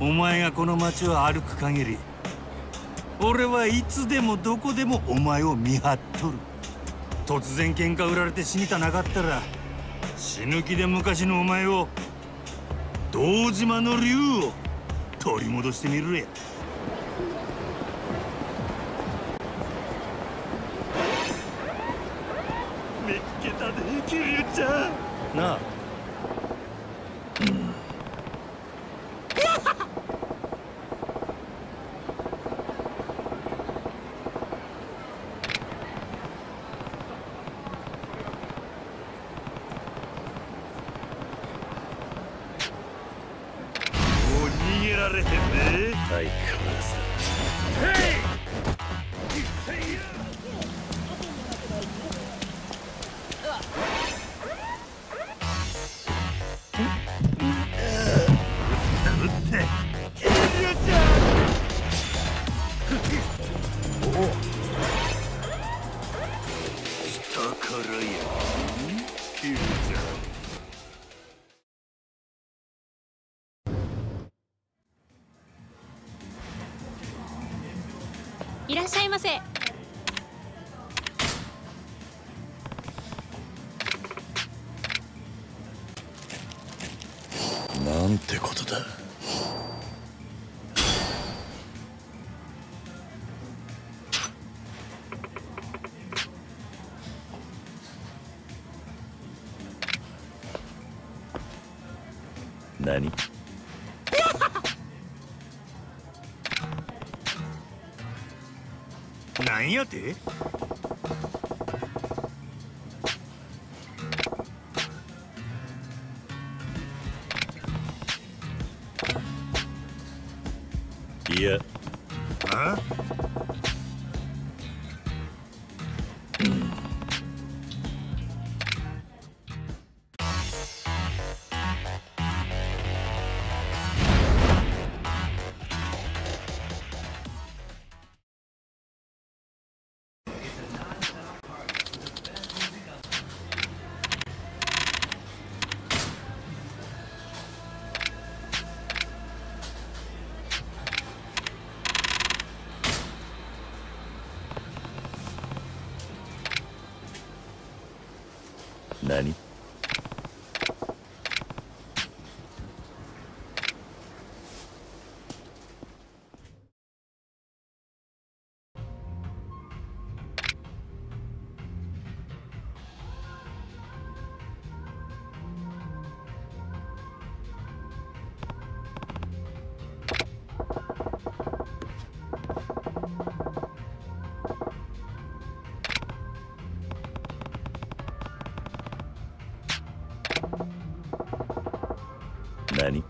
お前がこの街を歩く限り俺はいつでもどこでもお前を見張っとる。突然喧嘩売られて死にたなかったら死ぬ気で昔のお前を堂島の竜を取り戻してみるや見っけたで桐生ちゃん。なあられてんね相変わらずいらっしゃいませ。なんてことだ。何？なんやて？いや何何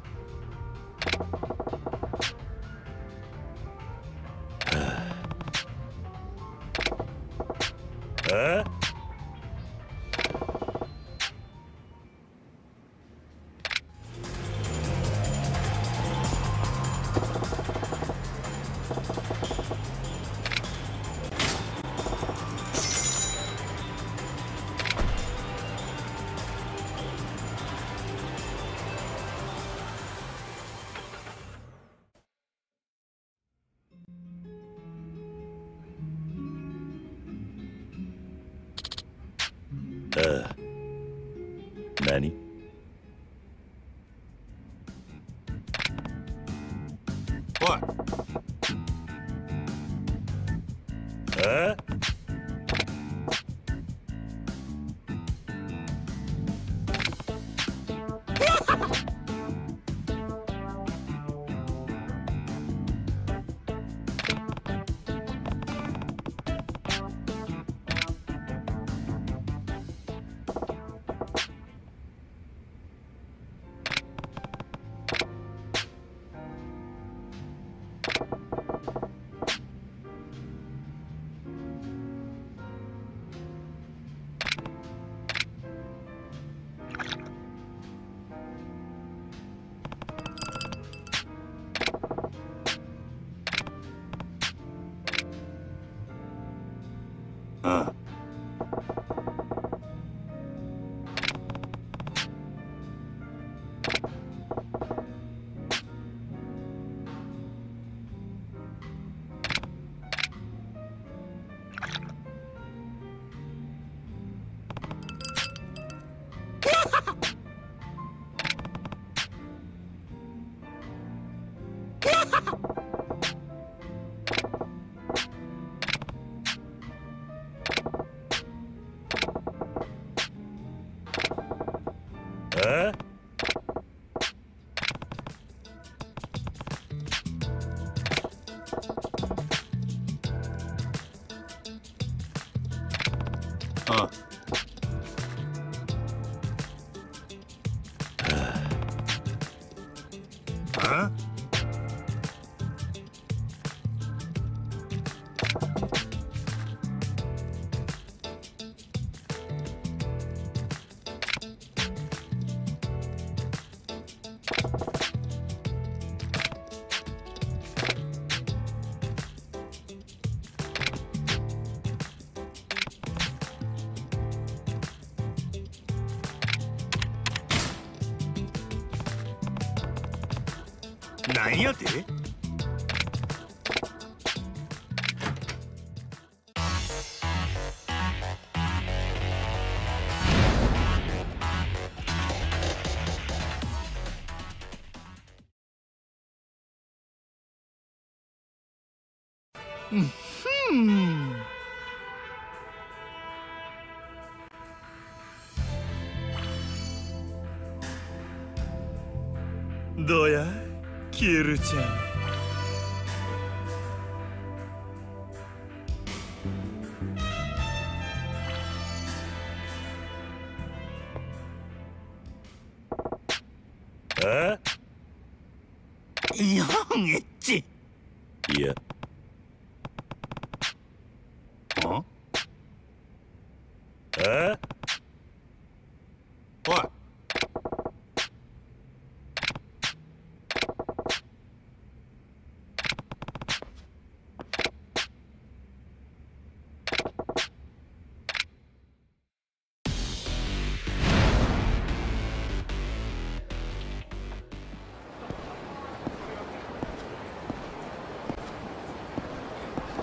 あなんやて？どうや？キルちゃん。え？いやんエッチいや。あ？え？おい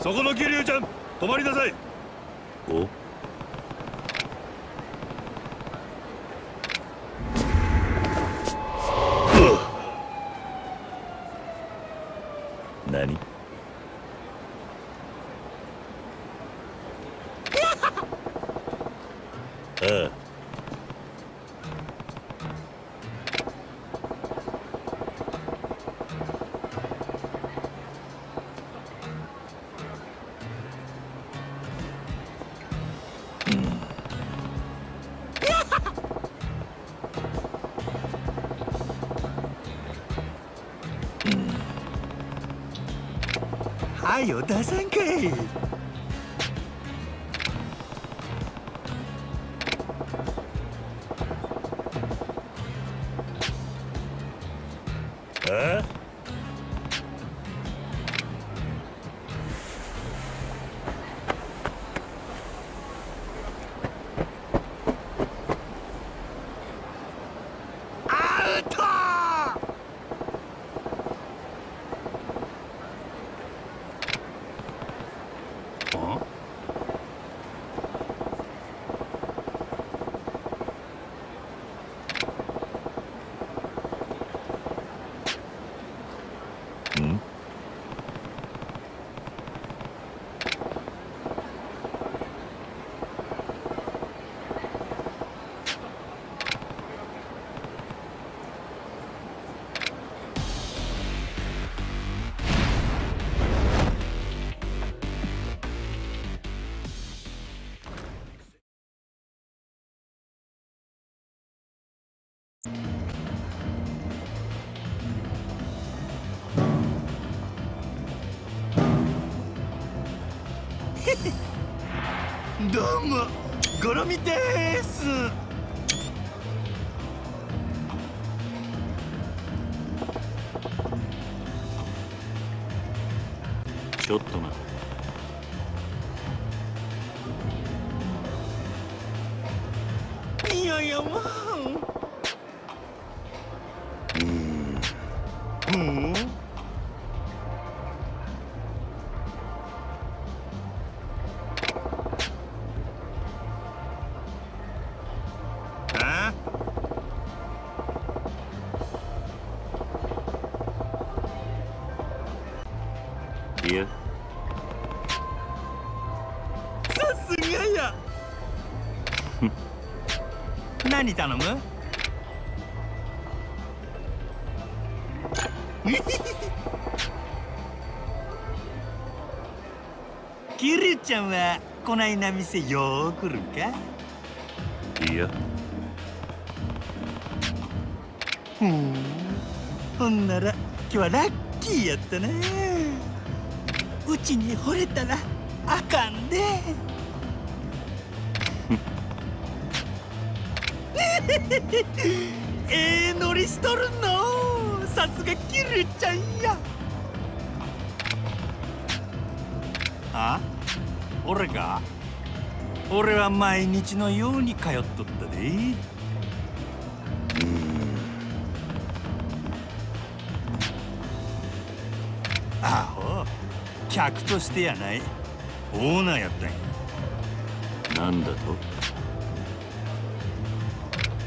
そこの桐生ちゃん止まりなさい。お？はよ出さんかい。え？どうもゴロミです。ちょっと待何頼む？キルちゃんはこないな店よー来るんか？いや。ほん。ほんなら今日はラッキーやったな。うちに惚れたらあかんで ええノリしとるの？さすがキルちゃんや。あ？俺か俺は毎日のように通っとったで。アホ。客としてやない。オーナーやったんや。なんだと？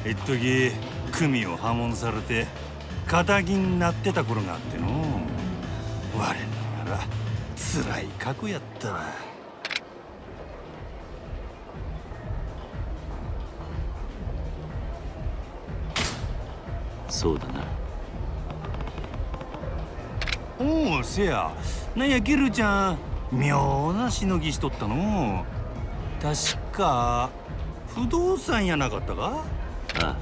一時組を破門されて仇になってた頃があっての。我ながら辛い過去やったわそうだな。おおせや。なんやゲルちゃん。妙なしのぎしとったの。確か不動産やなかったか？あ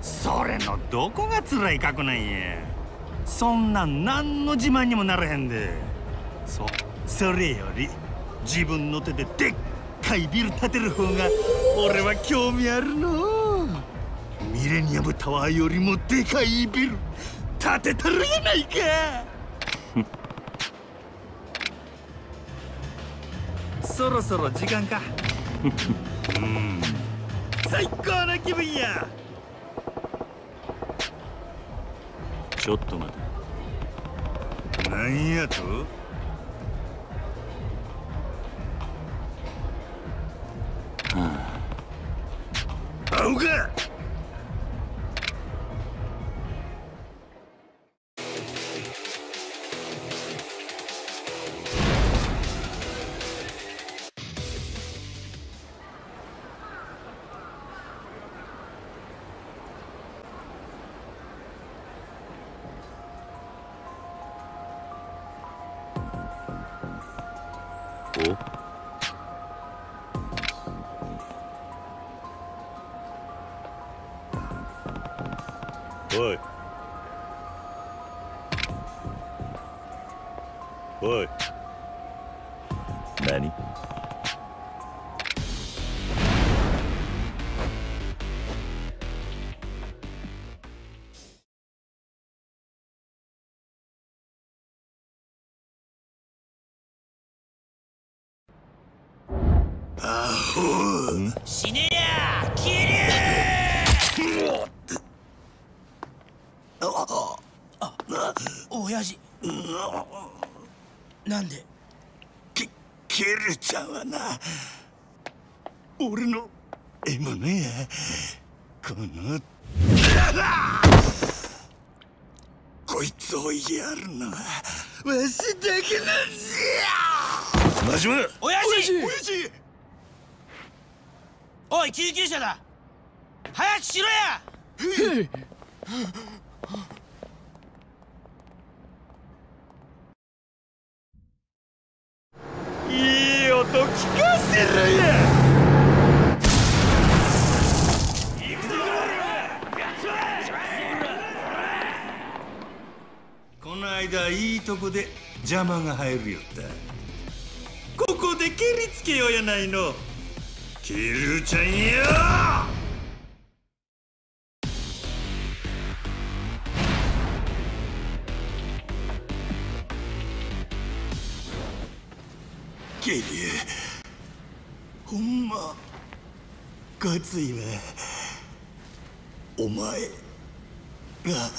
それのどこが辛い過去なんや。そんなん何の自慢にもならへんで。そそれより自分の手ででっかいビル建てる方が俺は興味あるの。ミレニアムタワーよりもでかいビル建てたるやないか。そろそろ時間か。うん。最高な気分や。ちょっと待て。なんやと？あうかおい。何？死ねや！キリお親父なんで？ケケルちゃんはな。俺の獲物やこの こいつをやるのはわしだけなんじゃ。真島親父。親父。おい救急車だ。早くしろやと聞かせるやこの間いいとこで邪魔が入るよった。ここで蹴りつけようやないの。キルちゃんよケリほんまかついわお前が